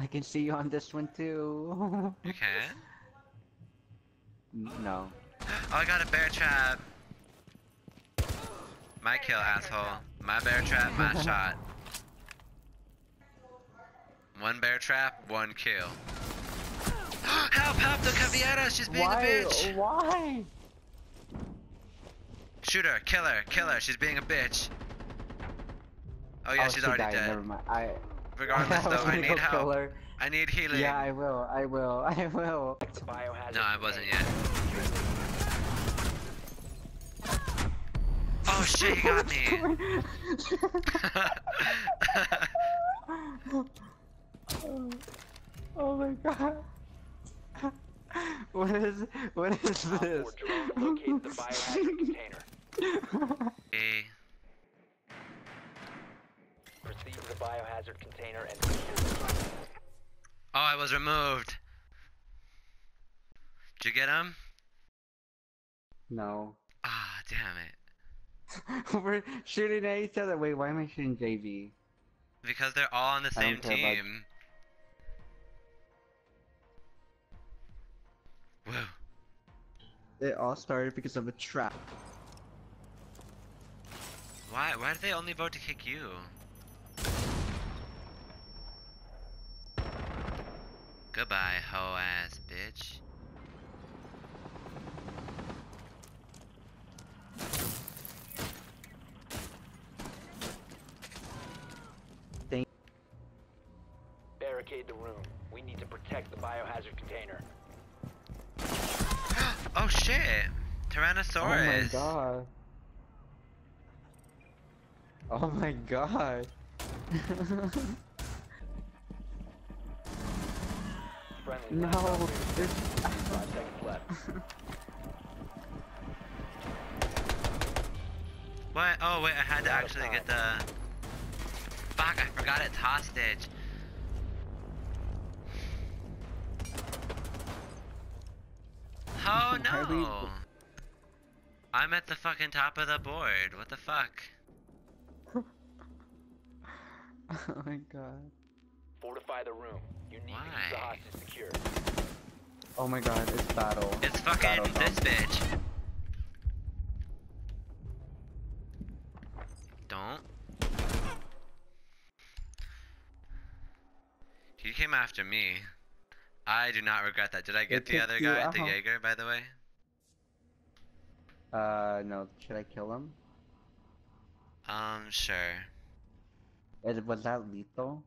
I can see you on this one too. You can? no. Oh, I got a bear trap. My kill, asshole. My bear trap, my shot. One bear trap, one kill. help, help, the Caveira, she's being Why? a bitch. Why? Shoot her, kill her, kill her, she's being a bitch. Oh yeah, oh, she's she already died. dead. Never mind. I. Regardless though, I need help. her. I need healing. Yeah, I will. I will. I will. No, I wasn't yet. Oh shit, he got me. oh my god. What is what is this? 4 drone located the biohazard container. Hey, Proceed to the biohazard container and. Oh, I was removed. Did you get him? no. Ah, damn it. We're shooting at each other. Wait, why am I shooting JV? Because they're all on the same don't about- team. Whoa. It all started because of a trap. Why? Why did they only vote to kick you? Goodbye, hoe ass bitch. Barricade the room. We need to protect the biohazard container. Oh shit! Tyrannosaurus! Oh my god. Oh my god. no. There's... Ah. Five seconds left. What? Oh wait, I had to actually get the. Fuck! I forgot it's hostage. Oh no! I'm at the fucking top of the board. What the fuck? oh my god. Fortify the room. You need to keep the Why? hostage secure. Oh my god, it's battle. It's fucking battle this zone. bitch. Don't. He came after me. I do not regret that. Did I get It the took other you guy, the. Jaeger, by the way? Uh, no. Should I kill him? Um, sure. Is- Was that lethal?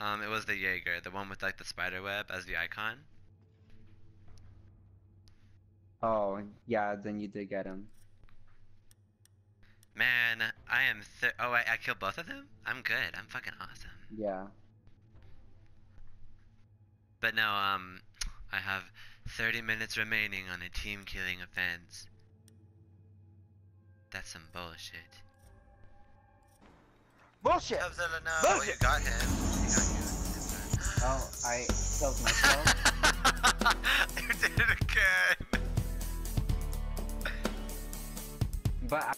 Um, it was the Jaeger, the one with like the spider web as the icon. Oh, yeah, then you did get him. Man, I am. Th- oh, I, I killed both of them. I'm good. I'm fucking awesome. Yeah. But no, um, I have 30 minutes remaining on a team killing offense. That's some bullshit. Bullshit! Godzilla, no, Bullshit! you got him. He got you. Oh, I killed myself. you did it again. but I